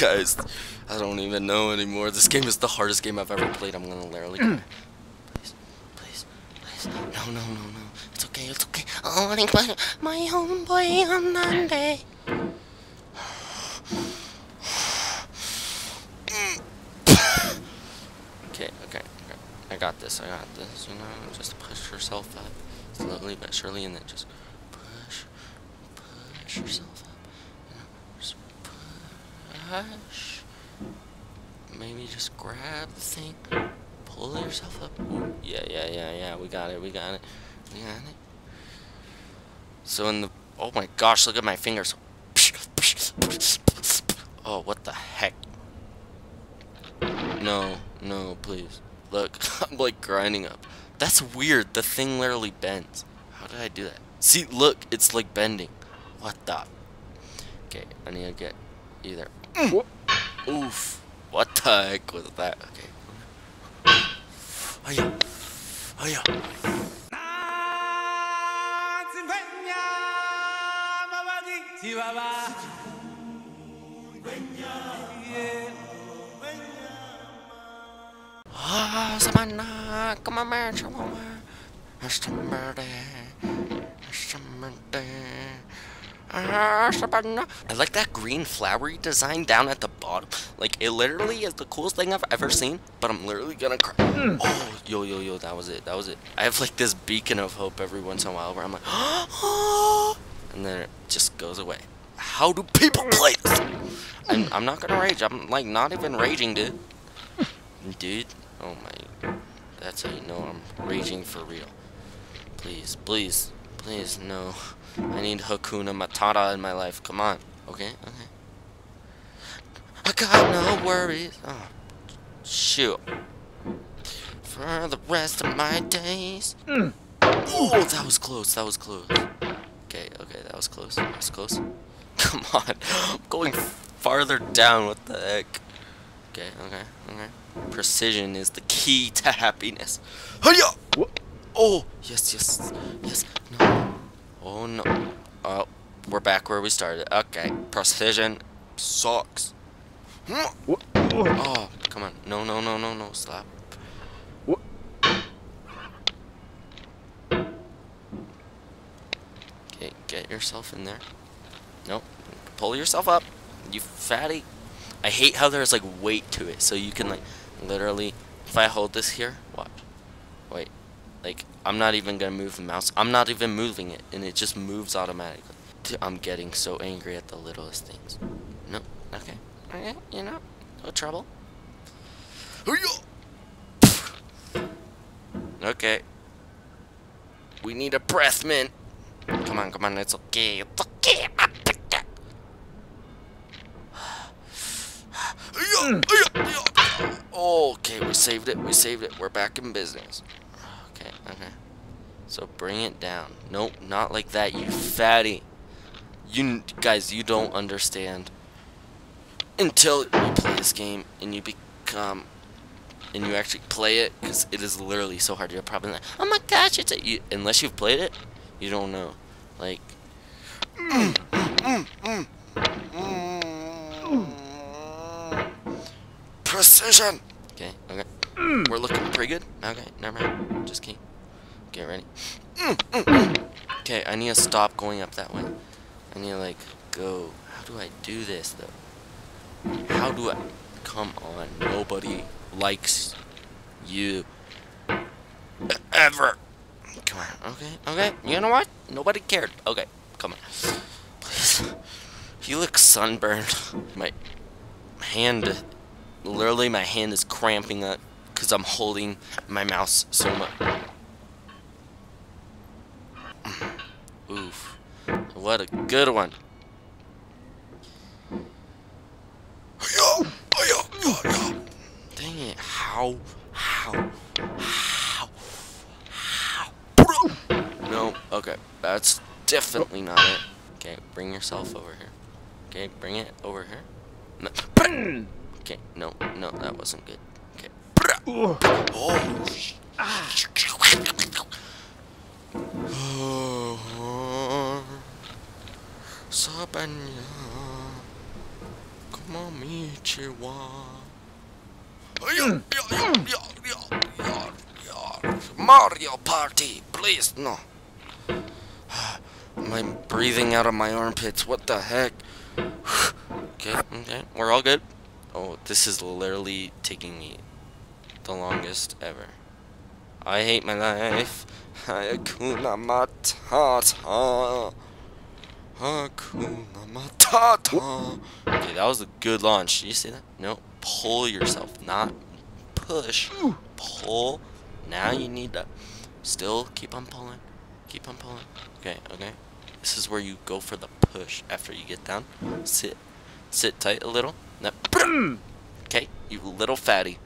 Guys, I don't even know anymore. This game is the hardest game I've ever played. I'm gonna literally. please, please, please. No, no, no, no. It's okay, it's okay. Oh, I think my, my own on Monday. Okay, okay, okay. I got this, I got this, you know, just push yourself up slowly but surely and then just push, push yourself up, you know, just push. Maybe just grab the thing, pull yourself up. Ooh, yeah, yeah, yeah, yeah, we got it, we got it, we got it. So in the, oh my gosh, look at my fingers. Oh, what the heck? No, no, please. Look, I'm like grinding up. That's weird. The thing literally bends. How did I do that? See, look, it's like bending. What the? Okay, I need to get either. Oof. What the heck was that? Okay. Oh yeah. Oh yeah. Ah, Samana, come on, man, come on, man. Somebody, somebody. Ah, Savannah. I like that green flowery design down at the bottom. Like, it literally is the coolest thing I've ever seen, but I'm literally gonna cry. Hmm. Oh, yo, yo, yo, that was it, that was it. I have like this beacon of hope every once in a while where I'm like, and then it just goes away. How do people play this? I'm, I'm not gonna rage. I'm like not even raging, dude. Dude, oh my, that's how you know I'm raging for real. Please, please, please, no. I need Hakuna Matata in my life. Come on, okay, okay. I got no worries. Oh, shoot. For the rest of my days. Oh, that was close. That was close. Okay, okay, that was close. That was close. Come on, I'm going farther down. What the heck? Okay, okay, okay. Precision is the key to happiness. Hiya! Oh, yes, yes, yes. No. Oh no. Oh, we're back where we started. Okay, precision sucks. Oh, come on. No, no, no, no, no. Stop. Okay, get yourself in there. Nope. Pull yourself up. You fatty. I hate how there's like weight to it. So you can like literally, if I hold this here, what? Wait. Like, I'm not even gonna move the mouse. I'm not even moving it. And it just moves automatically. I'm getting so angry at the littlest things. No. Okay. Okay. You know, no trouble. Okay. We need a breath mint. Come on, come on, it's okay. It's okay. Mm. Okay, we saved it. We saved it. We're back in business. So bring it down. Nope, not like that, you fatty. You guys, you don't understand until you play this game and you become and you actually play it because it is literally so hard. You're probably like, oh my gosh, it's a you, unless you've played it, you don't know. Like, mm, mm, mm, precision. Okay, okay. We're looking pretty good. Okay, never mind. Just keep. Get ready. Okay, I need to stop going up that way. I need to like go. How do I do this though? How do I? Come on, nobody likes you ever. Come on, okay, okay. You know what? Nobody cared. Okay, come on, please. You look sunburned. My hand, literally, my hand is cramping up because I'm holding my mouse so much. Oof. What a good one. Dang it. How? How? How? How? No. Okay. That's definitely not it. Okay. Bring yourself over here. Okay. Bring it over here. No. Okay. No. No. That wasn't good. Okay. Oh. Oh. Sabanya. Come Yeah. Hmm. Mario Party, please, no. I'm breathing out of my armpits. What the heck? okay, okay, we're all good. Oh, this is literally taking me the longest ever. I hate my life. Hakuna Matata. Hakuna Matata. Okay, that was a good launch. Did you see that? No, pull yourself, not push. Pull. Now you need to still keep on pulling. Keep on pulling. Okay, okay. This is where you go for the push after you get down. Sit. Sit tight a little. Now, okay, you little fatty.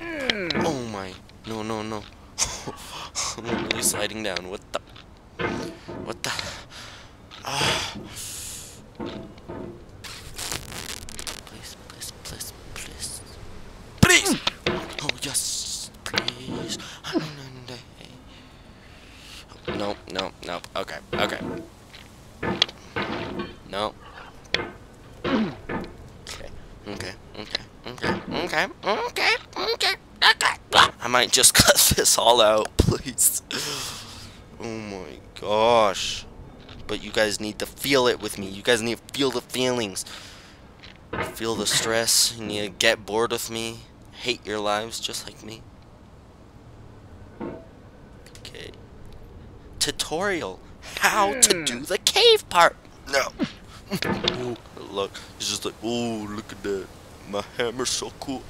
Oh my. No, no, no. I'm really sliding down. What the? What the? Please, please, please, please. Please! Oh, yes, please. No, no, no. Okay, okay. No. Okay, okay, okay, okay, okay, okay, okay, okay. I might just cut this all out, please. Oh my gosh. But you guys need to feel it with me. You guys need to feel the feelings. Feel the stress. You need to get bored with me. Hate your lives just like me. Okay. Tutorial. How to hmm. do the cave part. No. oh, look. It's just like, oh, look at that. My hammer's so cool.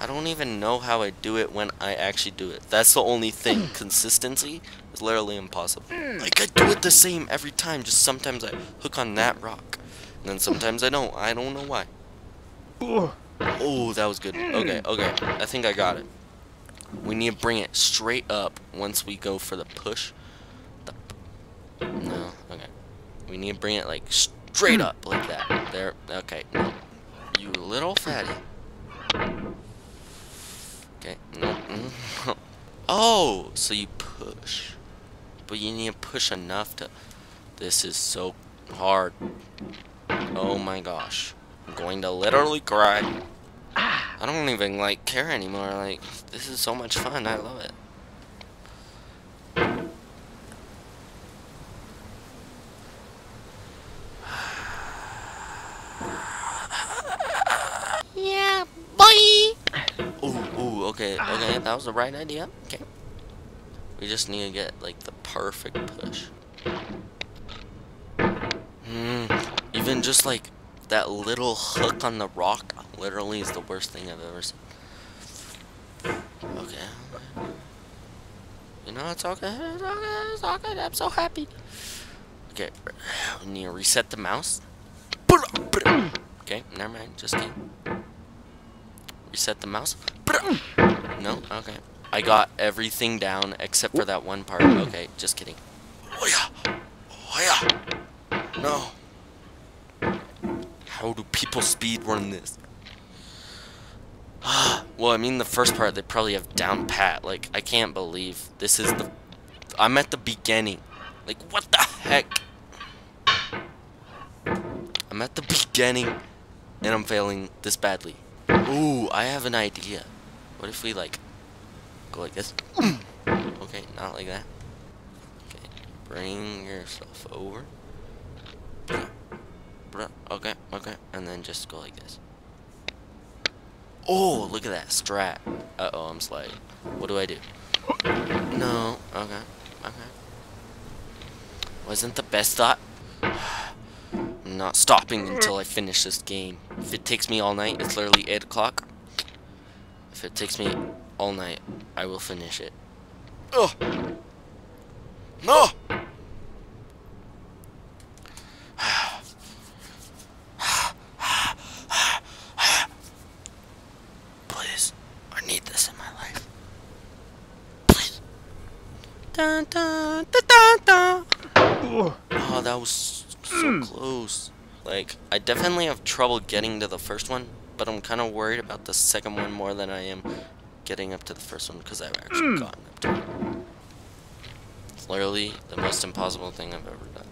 I don't even know how I do it when I actually do it. That's the only thing. Consistency is literally impossible. Mm. Like, I do it the same every time, just sometimes I hook on that rock. And then sometimes I don't. I don't know why. Oh, that was good. Mm. Okay, okay. I think I got it. We need to bring it straight up once we go for the push. The, no, okay. We need to bring it, like, straight mm. up like that. There. Okay. You little fatty. Okay, no. oh, so you push. But you need to push enough to... This is so hard. Oh my gosh. I'm going to literally cry. I don't even, like, care anymore. Like, this is so much fun. I love it. yeah, boy! Ooh, ooh, okay, that was the right idea. Okay. We just need to get, like, the perfect push. Hmm, even just, like, that little hook on the rock literally is the worst thing I've ever seen. Okay. You know, it's okay, it's okay, it's okay, I'm so happy. Okay, we need to reset the mouse. Okay, never mind, just kidding. Reset the mouse. No? Okay. I got everything down except for that one part. Okay, just kidding. Oh yeah! Oh yeah! No. How do people speed run this? well, I mean the first part they probably have down pat. Like, I can't believe this is the... I'm at the beginning. Like, what the heck? I'm at the beginning and I'm failing this badly. Ooh, I have an idea. What if we, like, go like this? okay, not like that. Okay, bring yourself over. Okay, okay, and then just go like this. Oh, look at that strat. Uh-oh, I'm sliding. What do I do? No, okay, okay. Wasn't the best thought? I'm not stopping until I finish this game. If it takes me all night, it's literally 8 o'clock. If it takes me all night, I will finish it. Oh! No! Please, I need this in my life. Please. Dun, dun, dun, dun, dun. Oh, that was so hmm. close. Like, I definitely have trouble getting to the first one, but I'm kind of worried about the second one more than I am getting up to the first one because I've actually hmm. gotten up to it. It's literally the most impossible thing I've ever done.